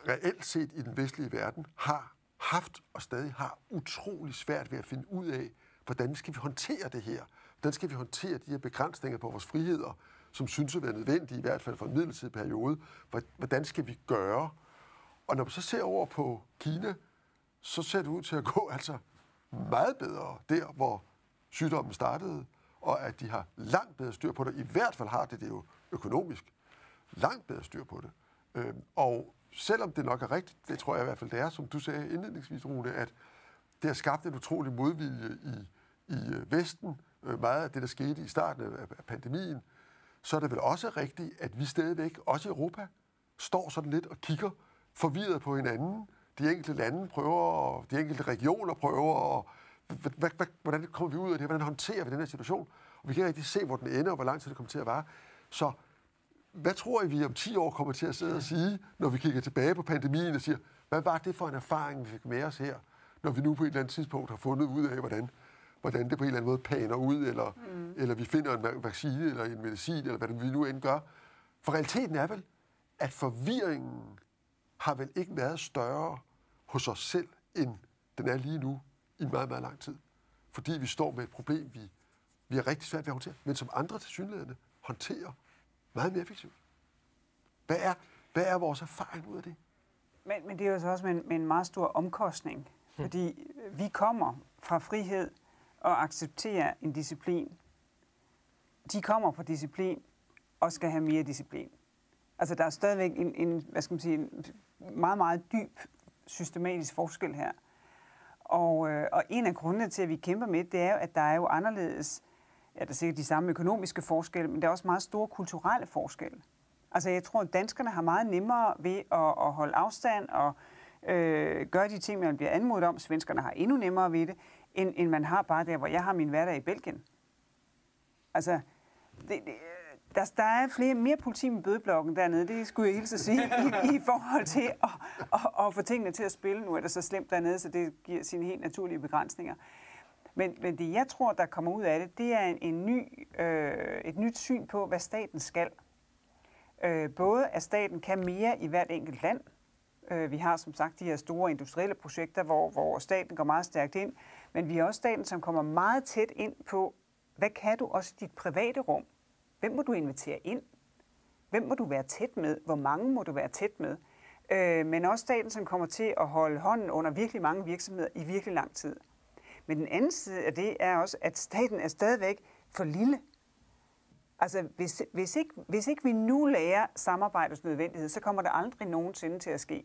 reelt set i den vestlige verden har haft og stadig har utrolig svært ved at finde ud af, hvordan skal vi håndtere det her? Hvordan skal vi håndtere de her begrænsninger på vores friheder, som synes at være nødvendige, i hvert fald for en midlertidig periode? Hvordan skal vi gøre? Og når man så ser over på Kina, så ser det ud til at gå altså meget bedre der, hvor sygdommen startede, og at de har langt bedre styr på det. I hvert fald har det det jo økonomisk. Langt bedre styr på det. Øhm, og selvom det nok er rigtigt, det tror jeg i hvert fald, det er, som du sagde indledningsvis, Rune, at det har skabt en utrolig modvilje i, i øh, Vesten, Øh, meget af det, der skete i starten af pandemien, så er det vel også rigtigt, at vi stadigvæk, også i Europa, står sådan lidt og kigger forvirret på hinanden. De enkelte lande prøver, og de enkelte regioner prøver, og hvordan kommer vi ud af det? Hvordan håndterer vi den her situation? Og vi kan ikke rigtig se, hvor den ender, og hvor lang tid det kommer til at vare. Så hvad tror I, vi om 10 år kommer til at sidde og sige, når vi kigger tilbage på pandemien og siger, hvad var det for en erfaring, vi fik med os her, når vi nu på et eller andet tidspunkt har fundet ud af, hvordan, hvordan det på en eller anden måde paner ud, eller, mm. eller vi finder en vaccine eller en medicin, eller hvad vi nu end gør. For realiteten er vel, at forvirringen har vel ikke været større hos os selv, end den er lige nu i meget, meget lang tid. Fordi vi står med et problem, vi, vi er rigtig svært ved at håndtere, men som andre til synligheden håndterer meget mere effektivt. Hvad er, hvad er vores erfaring ud af det? Men, men det er jo så også med en, med en meget stor omkostning Fordi vi kommer fra frihed og acceptere en disciplin. De kommer fra disciplin og skal have mere disciplin. Altså der er stadigvæk en, en, hvad skal man sige, en meget, meget dyb systematisk forskel her. Og, øh, og en af grundene til, at vi kæmper med det, er jo, at der er jo anderledes, ja, der er sikkert de samme økonomiske forskelle, men der er også meget store kulturelle forskelle. Altså jeg tror, at danskerne har meget nemmere ved at, at holde afstand og øh, gøre de ting, man bliver anmodet om. Svenskerne har endnu nemmere ved det, end, end man har bare der, hvor jeg har min hverdag i Belgien. Altså, det, det, der, der er flere, mere politi med bødeblokken dernede, det skulle jeg hilse at sige, i, i forhold til at, at, at få tingene til at spille. Nu er det så slemt dernede, så det giver sine helt naturlige begrænsninger. Men, men det, jeg tror, der kommer ud af det, det er en, en ny, øh, et nyt syn på, hvad staten skal. Øh, både at staten kan mere i hvert enkelt land. Øh, vi har som sagt de her store industrielle projekter, hvor, hvor staten går meget stærkt ind. Men vi har også staten, som kommer meget tæt ind på, hvad kan du også i dit private rum? Hvem må du invitere ind? Hvem må du være tæt med? Hvor mange må du være tæt med? Øh, men også staten, som kommer til at holde hånden under virkelig mange virksomheder i virkelig lang tid. Men den anden side af det er også, at staten er stadigvæk for lille. Altså, hvis, hvis, ikke, hvis ikke vi nu lærer samarbejdets nødvendighed, så kommer det aldrig nogensinde til at ske.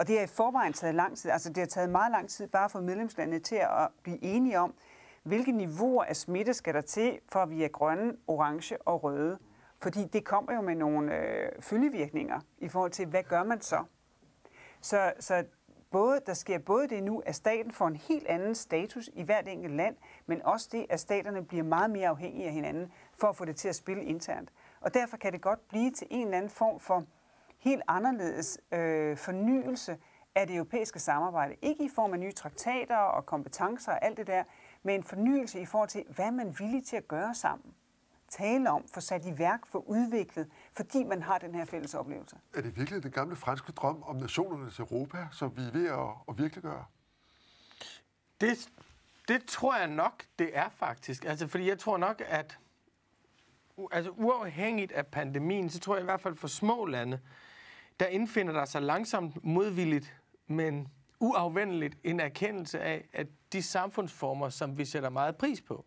Og det har i forvejen taget lang tid. Altså, det har taget meget lang tid bare for medlemslandene til at blive enige om, hvilke niveauer af smitte skal der til, for at vi er grønne, orange og røde? Fordi det kommer jo med nogle øh, følgevirkninger i forhold til, hvad gør man så? Så, så både, der sker både det nu, at staten får en helt anden status i hvert enkelt land, men også det, at staterne bliver meget mere afhængige af hinanden for at få det til at spille internt. Og derfor kan det godt blive til en eller anden form for helt anderledes øh, fornyelse af det europæiske samarbejde. Ikke i form af nye traktater og kompetencer og alt det der, med en fornyelse i forhold til, hvad man er villig til at gøre sammen. Tale om, få sat i værk, få udviklet, fordi man har den her fælles oplevelse. Er det virkelig den gamle franske drøm om nationernes Europa, som vi er ved at, at virkeliggøre? Det, det tror jeg nok, det er faktisk. Altså, fordi jeg tror nok, at altså, uafhængigt af pandemien, så tror jeg i hvert fald for små lande, der indfinder der sig langsomt modvilligt, men uafvendeligt en erkendelse af, at de samfundsformer, som vi sætter meget pris på,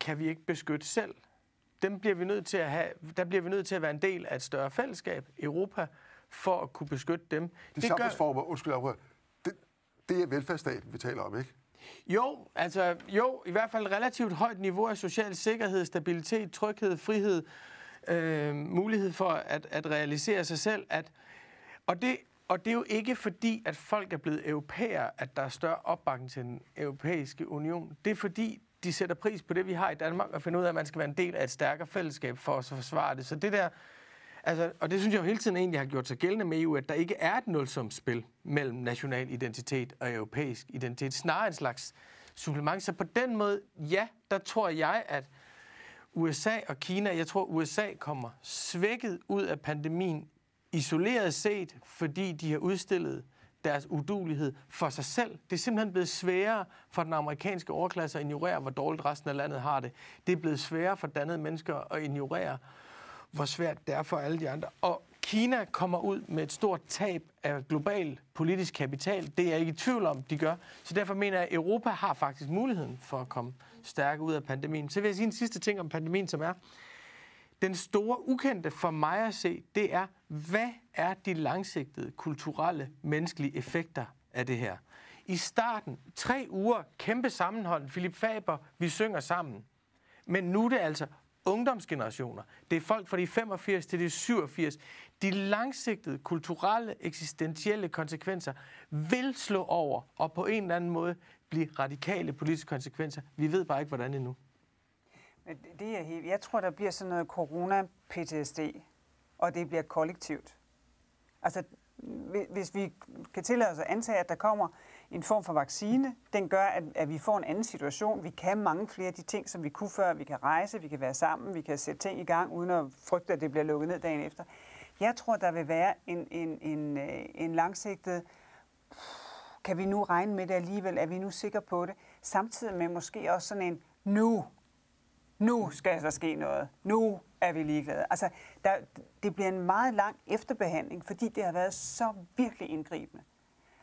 kan vi ikke beskytte selv. Dem bliver vi nødt til at have, der bliver vi nødt til at være en del af et større fællesskab, Europa, for at kunne beskytte dem. De det samfundsformer, gør... undskyld, det, det er velfærdsstaten, vi taler om, ikke? Jo, altså jo, i hvert fald relativt højt niveau af social sikkerhed, stabilitet, tryghed, frihed, øh, mulighed for at, at realisere sig selv. At, og det og det er jo ikke fordi, at folk er blevet europæere, at der er større opbakning til den europæiske union. Det er fordi, de sætter pris på det, vi har i Danmark, og finder ud af, at man skal være en del af et stærkere fællesskab for at forsvare det. Så det der, altså, og det synes jeg jo hele tiden egentlig har gjort sig gældende med EU, at der ikke er et nulsumsspil mellem national identitet og europæisk identitet. Snarere en slags supplement. Så på den måde, ja, der tror jeg, at USA og Kina, jeg tror, USA kommer svækket ud af pandemien isoleret set, fordi de har udstillet deres udulighed for sig selv. Det er simpelthen blevet sværere for den amerikanske overklasse at ignorere, hvor dårligt resten af landet har det. Det er blevet sværere for dannede mennesker at ignorere, hvor svært det er for alle de andre. Og Kina kommer ud med et stort tab af global politisk kapital. Det er jeg ikke i tvivl om, de gør. Så derfor mener jeg, at Europa har faktisk muligheden for at komme stærke ud af pandemien. Så vil jeg sige en sidste ting om pandemien, som er, den store ukendte for mig at se, det er, hvad er de langsigtede kulturelle, menneskelige effekter af det her? I starten, tre uger, kæmpe sammenhold, Philip Faber, vi synger sammen. Men nu er det altså ungdomsgenerationer. Det er folk fra de 85 til de 87. De langsigtede kulturelle, eksistentielle konsekvenser vil slå over og på en eller anden måde blive radikale politiske konsekvenser. Vi ved bare ikke, hvordan endnu. Men det er helt, jeg tror, der bliver sådan noget corona-PTSD, og det bliver kollektivt. Altså, hvis vi kan tillade os at antage, at der kommer en form for vaccine, den gør, at, at vi får en anden situation. Vi kan mange flere af de ting, som vi kunne før. Vi kan rejse, vi kan være sammen, vi kan sætte ting i gang, uden at frygte, at det bliver lukket ned dagen efter. Jeg tror, der vil være en, en, en, øh, en langsigtet kan vi nu regne med det alligevel? Er vi nu sikre på det? Samtidig med måske også sådan en nu nu skal der ske noget, nu er vi ligeglade. Altså, der, det bliver en meget lang efterbehandling, fordi det har været så virkelig indgribende.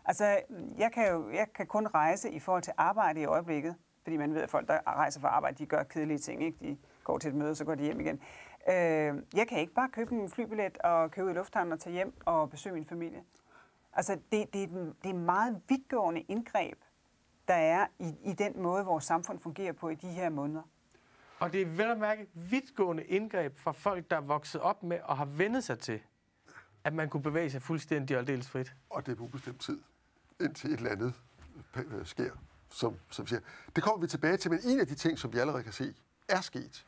Altså, jeg kan jo jeg kan kun rejse i forhold til arbejde i øjeblikket, fordi man ved, at folk, der rejser for arbejde, de gør kedelige ting. Ikke? De går til et møde, så går de hjem igen. Øh, jeg kan ikke bare købe en flybillet og købe ud i lufthavnen og tage hjem og besøge min familie. Altså, det, det, det er meget vidtgående indgreb, der er i, i den måde, vores samfund fungerer på i de her måneder. Og det er vel at mærke vidtgående indgreb fra folk, der er vokset op med og har vendet sig til, at man kunne bevæge sig fuldstændig og aldeles frit. Og det er på ubestemt tid, indtil et eller andet øh, sker, som, som siger. Det kommer vi tilbage til, men en af de ting, som vi allerede kan se, er sket,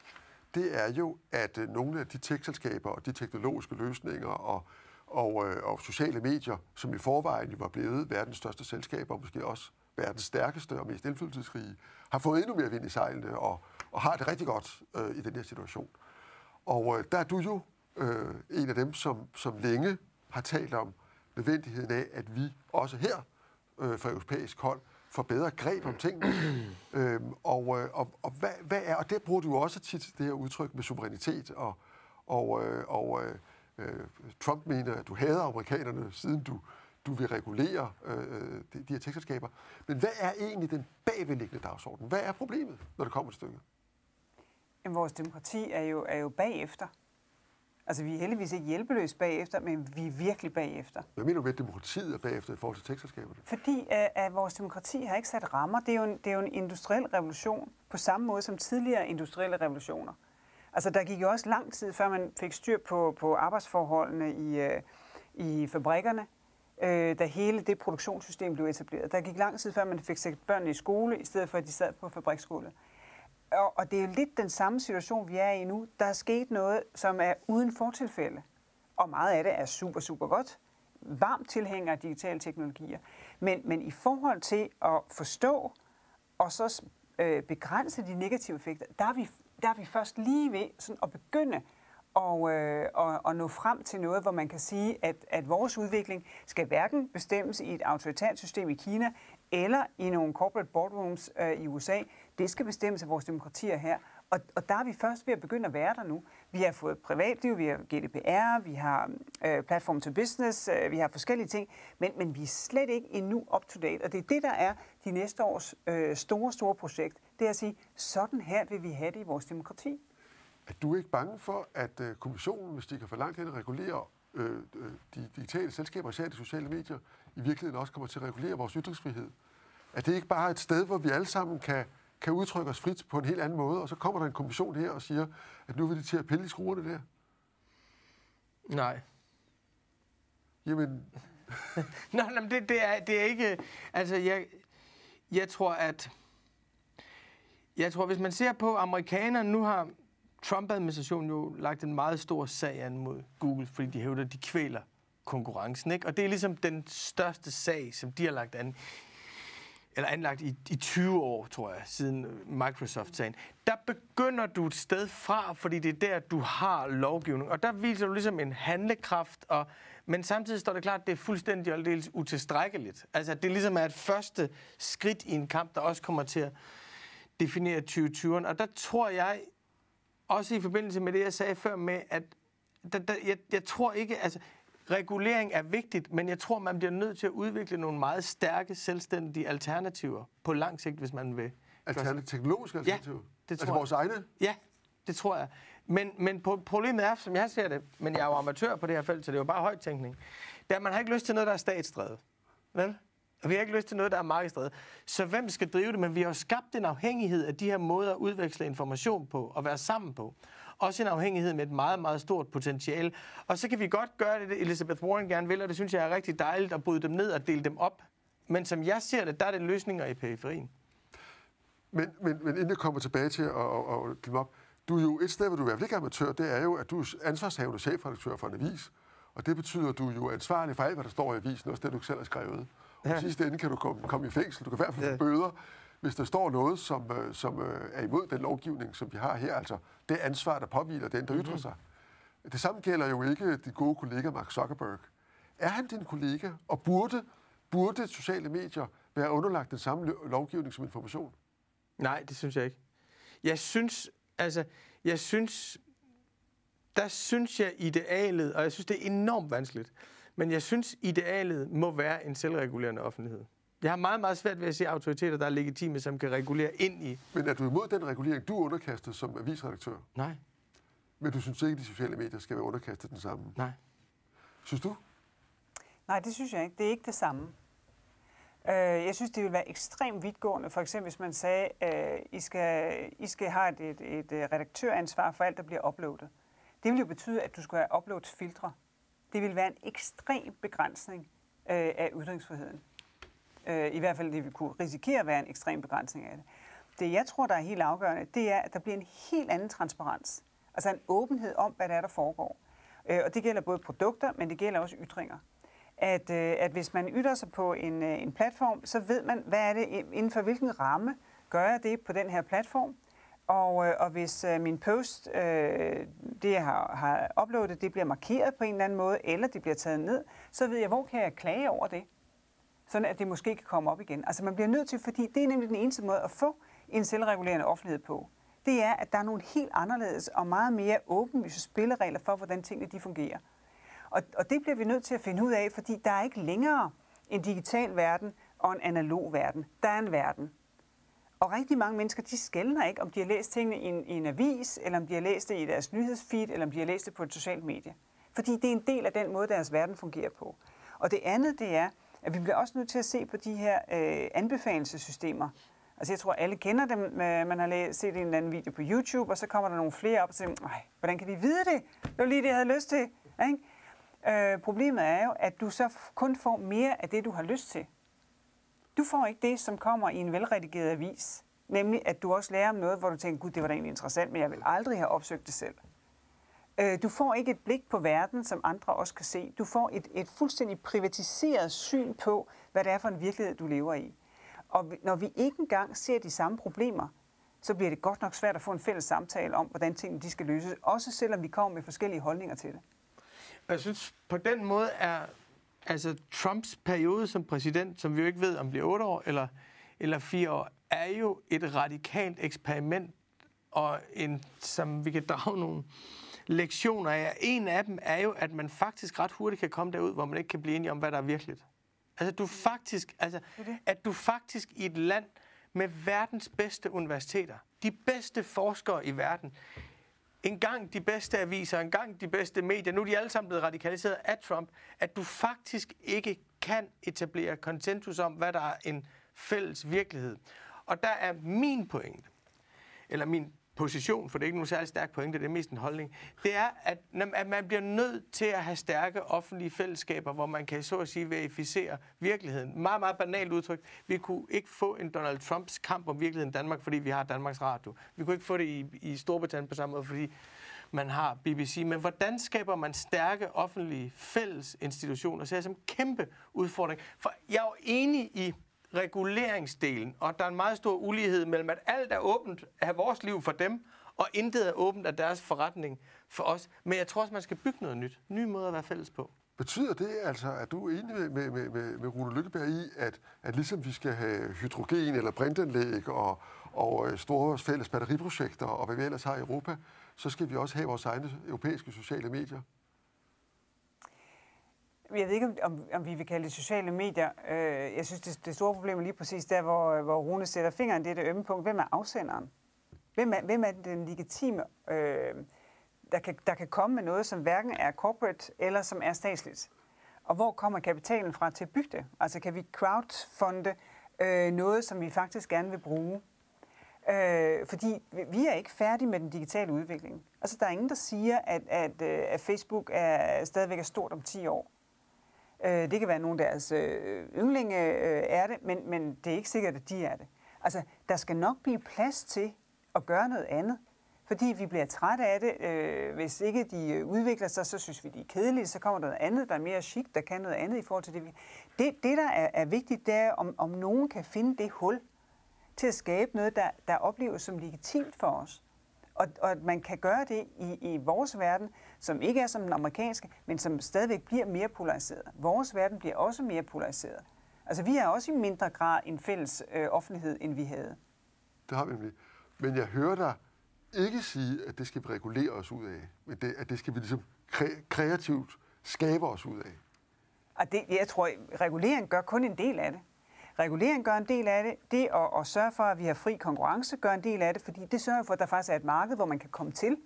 det er jo, at øh, nogle af de tech-selskaber og de teknologiske løsninger og, og, øh, og sociale medier, som i forvejen jo var blevet verdens største selskaber, og måske også verdens stærkeste og mest indflydelsesrige, har fået endnu mere vind i sejlene og, og har det rigtig godt øh, i den her situation. Og øh, der er du jo øh, en af dem, som, som længe har talt om nødvendigheden af, at vi også her øh, fra europæisk hold får bedre greb om tingene. øhm, og, øh, og, og, hvad, hvad er, og det bruger du også tit, det her udtryk med suverænitet, og, og, øh, og øh, øh Trump mener, at du hader amerikanerne, siden du, du vil regulere øh, øh, de, de her tekstskaber. Men hvad er egentlig den bagvedliggende dagsorden? Hvad er problemet, når det kommer til stykket? Jamen, vores demokrati er jo, er jo bagefter. Altså, vi er heldigvis ikke hjælpeløse bagefter, men vi er virkelig bagefter. Hvad mener du med, at demokratiet er bagefter i forhold til tekstselskaberne? Fordi at, at vores demokrati har ikke sat rammer. Det er, jo en, det er jo en industriel revolution, på samme måde som tidligere industrielle revolutioner. Altså, der gik jo også lang tid, før man fik styr på, på arbejdsforholdene i, øh, i fabrikkerne, øh, da hele det produktionssystem blev etableret. Der gik lang tid, før man fik sætte børnene i skole, i stedet for at de sad på fabriksskole. Og, og det er jo lidt den samme situation, vi er i nu. Der er sket noget, som er uden fortilfælde. Og meget af det er super, super godt. Varmt tilhænger af digitale teknologier. Men, men i forhold til at forstå og så øh, begrænse de negative effekter, der er vi, der er vi først lige ved sådan at begynde og, øh, og, og nå frem til noget, hvor man kan sige, at, at vores udvikling skal hverken bestemmes i et autoritært system i Kina eller i nogle corporate boardrooms øh, i USA. Det skal bestemmes af vores demokratier her. Og, og der er vi først ved at begynde at være der nu. Vi har fået privatliv, vi har GDPR, vi har øh, platform to business, øh, vi har forskellige ting, men, men vi er slet ikke endnu up to date. Og det er det, der er de næste års øh, store, store projekt. Det er at sige, sådan her vil vi have det i vores demokrati. Er du ikke bange for, at øh, kommissionen, hvis de kan for langt hen regulere øh, øh, de digitale selskaber, især de sociale medier, i virkeligheden også kommer til at regulere vores ytringsfrihed? Er det ikke bare et sted, hvor vi alle sammen kan, kan udtrykke os frit på en helt anden måde, og så kommer der en kommission her og siger, at nu vil de til at pille i skruerne der? Nej. Jamen... Nå, men det, det, er, det er ikke... Altså, jeg, jeg tror, at... Jeg tror, hvis man ser på amerikanerne, nu har Trump-administrationen jo lagt en meget stor sag an mod Google, fordi de hævder, at de kvæler konkurrencen. Ikke? Og det er ligesom den største sag, som de har lagt an eller anlagt i, i 20 år, tror jeg, siden Microsoft-sagen. Der begynder du et sted fra, fordi det er der, du har lovgivning. Og der viser du ligesom en handlekraft, og, men samtidig står det klart, at det er fuldstændig og aldeles utilstrækkeligt. Altså, det ligesom er et første skridt i en kamp, der også kommer til at definere 2020'eren. Og der tror jeg, også i forbindelse med det, jeg sagde før med, at der, der, jeg, jeg tror ikke, altså regulering er vigtigt, men jeg tror, man bliver nødt til at udvikle nogle meget stærke, selvstændige alternativer på lang sigt, hvis man vil. Alternative, teknologiske alternativer? Ja, det tror altså vores egne? Ja, det tror jeg. Men, men problemet er, som jeg ser det, men jeg er jo amatør på det her felt, så det er jo bare højtænkning, det er, at man har ikke lyst til noget, der er statsdrevet. Vel? Og vi har ikke lyst til noget, der er markedsdrevet. Så hvem skal drive det? Men vi har jo skabt en afhængighed af de her måder at udveksle information på og være sammen på. Også en afhængighed med et meget, meget stort potentiale. Og så kan vi godt gøre det, Elizabeth Warren gerne vil, og det synes jeg er rigtig dejligt at bryde dem ned og dele dem op. Men som jeg ser det, der er det løsninger i periferien. Men, men, men inden jeg kommer tilbage til at, at, at glemme op, du er jo et sted, hvor du er i hvert fald ikke amatør, det er jo, at du er ansvarshavende chefredaktør for en avis. Og det betyder, at du er jo ansvarlig for alt, hvad der står i avisen, også det, du selv har skrevet. Og ja. sidste ende kan du komme, komme i fængsel, du kan i hvert fald få ja. bøder, hvis der står noget, som, øh, som øh, er imod den lovgivning, som vi har her, altså det ansvar, der påviler den, der ytrer mm-hmm. sig. Det samme gælder jo ikke de gode kollega Mark Zuckerberg. Er han din kollega, og burde, burde sociale medier være underlagt den samme lovgivning som information? Nej, det synes jeg ikke. Jeg synes, altså, jeg synes, der synes jeg idealet, og jeg synes, det er enormt vanskeligt, Men jeg synes, idealet må være en selvregulerende offentlighed. Jeg har meget, meget svært ved at se autoriteter, der er legitime, som kan regulere ind i... Men er du imod den regulering, du er underkastet som avisredaktør? Nej, Men du synes ikke, at de sociale medier skal være underkastet den samme? nej. Synes du? Nej, det synes jeg ikke. Det er ikke det samme. Øh, jeg synes, det ville være ekstremt vidtgående. For eksempel, hvis man sagde, øh, I, skal, I skal have et, et, et øh, redaktøransvar for alt, der bliver uploadet. Det ville jo betyde, at du skulle have uploadsfiltre. Det ville være en ekstrem begrænsning af ytringsfriheden. Øh, I hvert fald, det vi kunne risikere at være en ekstrem begrænsning af det. Det, jeg tror, der er helt afgørende, det er, at der bliver en helt anden transparens. Altså en åbenhed om, hvad der er, der foregår. Øh, og det gælder både produkter, men det gælder også ytringer at, øh, at hvis man ytter sig på en, øh, en platform, så ved man, hvad er det, øh, inden for hvilken ramme gør jeg det på den her platform. Og, øh, og hvis øh, min post, øh, det jeg har, har uploadet, det bliver markeret på en eller anden måde, eller det bliver taget ned, så ved jeg, hvor kan jeg klage over det? Sådan at det måske kan komme op igen. Altså man bliver nødt til, fordi det er nemlig den eneste måde at få en selvregulerende offentlighed på. Det er, at der er nogle helt anderledes og meget mere åbenlyse spilleregler for, hvordan tingene de fungerer. Og, og det bliver vi nødt til at finde ud af, fordi der er ikke længere en digital verden og en analog verden. Der er en verden. Og rigtig mange mennesker, de skældner ikke, om de har læst tingene i en, i en avis, eller om de har læst det i deres nyhedsfeed, eller om de har læst det på et socialt medie. Fordi det er en del af den måde, deres verden fungerer på. Og det andet, det er, at vi bliver også nødt til at se på de her øh, anbefalelsessystemer. Altså jeg tror, alle kender dem. Øh, man har læst, set en eller anden video på YouTube, og så kommer der nogle flere op og siger, nej, hvordan kan de vide det? Det var lige det, jeg havde lyst til. Ikke? Øh, problemet er jo, at du så kun får mere af det, du har lyst til. Du får ikke det, som kommer i en velredigeret avis. Nemlig, at du også lærer om noget, hvor du tænker, gud, det var da egentlig interessant, men jeg vil aldrig have opsøgt det selv. Øh, du får ikke et blik på verden, som andre også kan se. Du får et, et fuldstændig privatiseret syn på, hvad det er for en virkelighed, du lever i. Og når vi ikke engang ser de samme problemer, så bliver det godt nok svært at få en fælles samtale om, hvordan tingene de skal løses, også selvom vi kommer med forskellige holdninger til det. Jeg synes, på den måde er altså Trumps periode som præsident, som vi jo ikke ved, om bliver otte år eller, eller fire år, er jo et radikalt eksperiment, og en, som vi kan drage nogle lektioner af. En af dem er jo, at man faktisk ret hurtigt kan komme derud, hvor man ikke kan blive enige om, hvad der er virkeligt. Altså, du faktisk, altså, at du faktisk i et land med verdens bedste universiteter, de bedste forskere i verden, en gang de bedste aviser, en gang de bedste medier, nu er de alle sammen blevet radikaliseret af Trump, at du faktisk ikke kan etablere konsensus om, hvad der er en fælles virkelighed. Og der er min pointe, eller min position, for det er ikke nogen særlig stærk pointe, det er mest en holdning, det er, at, at man bliver nødt til at have stærke offentlige fællesskaber, hvor man kan så at sige verificere virkeligheden. Meget, meget banalt udtryk. Vi kunne ikke få en Donald Trumps kamp om virkeligheden i Danmark, fordi vi har Danmarks Radio. Vi kunne ikke få det i, i Storbritannien på samme måde, fordi man har BBC. Men hvordan skaber man stærke offentlige fælles institutioner? Så er det som en kæmpe udfordring. For jeg er jo enig i reguleringsdelen, og der er en meget stor ulighed mellem, at alt er åbent af vores liv for dem, og intet er åbent af deres forretning for os. Men jeg tror også, man skal bygge noget nyt. Nye måder at være fælles på. Betyder det altså, at du er enig med, med, med, med, med Rune Lykkeberg i, at, at ligesom vi skal have hydrogen eller brintanlæg og, og øh, store fælles batteriprojekter og hvad vi ellers har i Europa, så skal vi også have vores egne europæiske sociale medier? Jeg ved ikke, om, om vi vil kalde det sociale medier. Øh, jeg synes, det, det store problem er lige præcis der, hvor, øh, hvor Rune sætter fingeren. Det er det ømme punkt. Hvem er afsenderen? Hvem er, hvem er den legitime, øh, der, kan, der kan komme med noget, som hverken er corporate eller som er statsligt? Og hvor kommer kapitalen fra til at bygge det? Altså kan vi crowdfunde øh, noget, som vi faktisk gerne vil bruge? Øh, fordi vi er ikke færdige med den digitale udvikling. Altså der er ingen, der siger, at, at, øh, at Facebook er stadigvæk er stort om 10 år. Øh, det kan være nogle af deres øh, yndlinge øh, er det, men, men det er ikke sikkert, at de er det. Altså, der skal nok blive plads til at gøre noget andet. Fordi vi bliver trætte af det. Øh, hvis ikke de øh, udvikler sig, så synes vi, de er kedelige. Så kommer der noget andet, der er mere chic, der kan noget andet i forhold til det. Det, det der er, er vigtigt, det er, om, om nogen kan finde det hul til at skabe noget, der, der opleves som legitimt for os. Og, og at man kan gøre det i, i vores verden, som ikke er som den amerikanske, men som stadigvæk bliver mere polariseret. Vores verden bliver også mere polariseret. Altså vi har også i mindre grad en fælles øh, offentlighed, end vi havde. Det har vi nemlig. Men jeg hører dig ikke sige, at det skal vi regulere os ud af, men det, at det skal vi ligesom kre- kreativt skabe os ud af. Og det, jeg tror, regulering gør kun en del af det. Regulering gør en del af det. Det at, at sørge for, at vi har fri konkurrence, gør en del af det, fordi det sørger for, at der faktisk er et marked, hvor man kan komme til.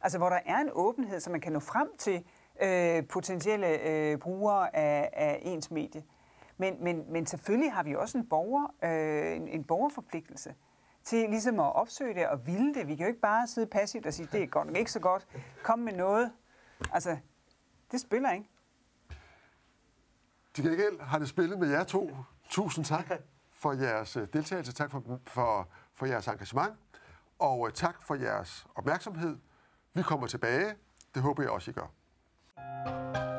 Altså hvor der er en åbenhed, så man kan nå frem til øh, potentielle øh, brugere af, af ens medie. Men, men, men selvfølgelig har vi også en, borger, øh, en, en borgerforpligtelse til ligesom at opsøge det og ville det. Vi kan jo ikke bare sidde passivt og sige, det er godt nok ikke så godt. Kom med noget. Altså, det spiller ikke. Til gengæld har det spillet med jer to. Tusind tak for jeres øh, deltagelse. Tak for, for, for jeres engagement. Og øh, tak for jeres opmærksomhed. Vi kommer tilbage. Det håber jeg også, I gør.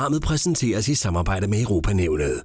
Programmet præsenteres i samarbejde med Europanævnet.